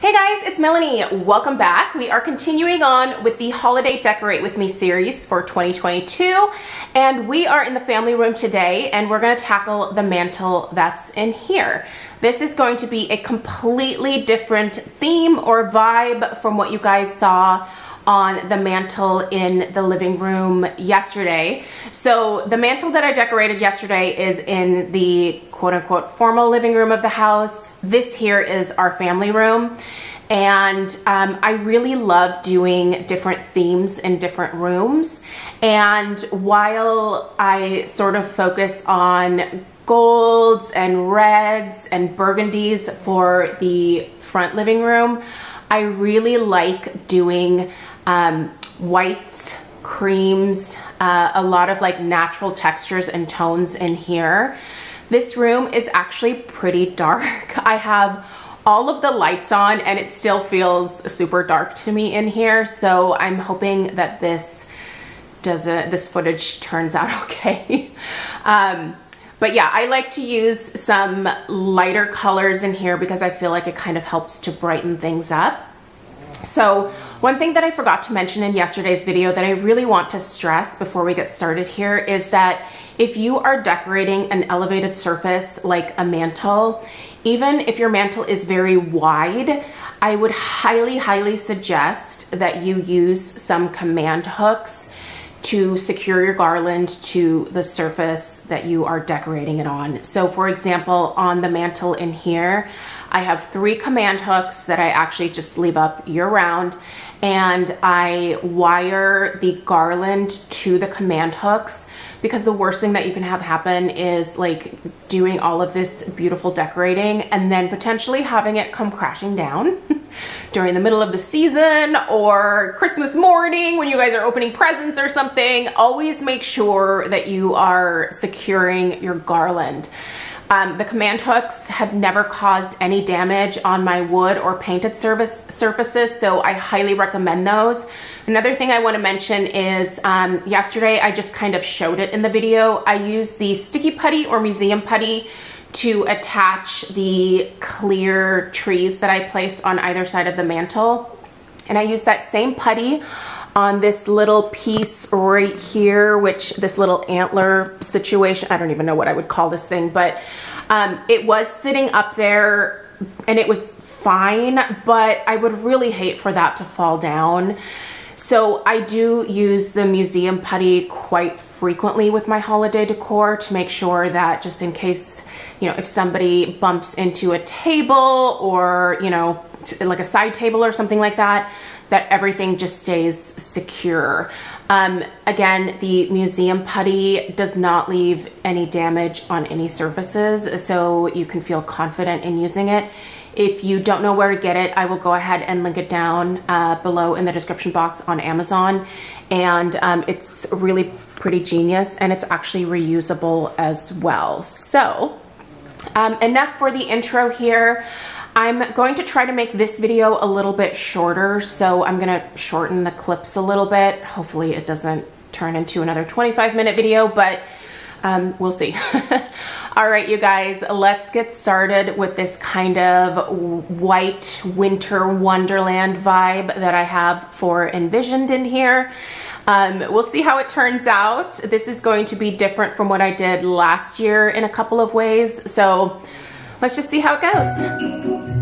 Hey guys, it's Melanie. Welcome back. We are continuing on with the Holiday Decorate With Me series for 2022. And we are in the family room today and we're gonna tackle the mantle that's in here. This is going to be a completely different theme or vibe from what you guys saw on the mantle in the living room yesterday. So the mantle that I decorated yesterday is in the quote unquote formal living room of the house. This here is our family room. And um, I really love doing different themes in different rooms. And while I sort of focus on golds and reds and burgundies for the front living room, I really like doing um, whites, creams, uh, a lot of like natural textures and tones in here. This room is actually pretty dark. I have all of the lights on and it still feels super dark to me in here. So I'm hoping that this doesn't, this footage turns out okay. um, but yeah, I like to use some lighter colors in here because I feel like it kind of helps to brighten things up. So one thing that I forgot to mention in yesterday's video that I really want to stress before we get started here is that if you are decorating an elevated surface like a mantle, even if your mantle is very wide, I would highly, highly suggest that you use some command hooks to secure your garland to the surface that you are decorating it on. So for example, on the mantle in here, I have three command hooks that I actually just leave up year round and I wire the garland to the command hooks because the worst thing that you can have happen is like doing all of this beautiful decorating and then potentially having it come crashing down during the middle of the season or Christmas morning when you guys are opening presents or something. Always make sure that you are securing your garland. Um, the command hooks have never caused any damage on my wood or painted service surfaces, so I highly recommend those. Another thing I want to mention is um, yesterday I just kind of showed it in the video. I used the sticky putty or museum putty to attach the clear trees that I placed on either side of the mantle. And I used that same putty on this little piece right here, which this little antler situation, I don't even know what I would call this thing, but um, it was sitting up there and it was fine, but I would really hate for that to fall down. So I do use the museum putty quite frequently with my holiday decor to make sure that just in case, you know, if somebody bumps into a table or, you know, like a side table or something like that, that everything just stays secure. Um, again, the museum putty does not leave any damage on any surfaces, so you can feel confident in using it. If you don't know where to get it, I will go ahead and link it down uh, below in the description box on Amazon. And um, it's really pretty genius and it's actually reusable as well. So um, enough for the intro here. I'm going to try to make this video a little bit shorter, so I'm gonna shorten the clips a little bit. Hopefully it doesn't turn into another 25 minute video, but um, we'll see. All right, you guys, let's get started with this kind of white winter wonderland vibe that I have for envisioned in here. Um, we'll see how it turns out. This is going to be different from what I did last year in a couple of ways. So let's just see how it goes.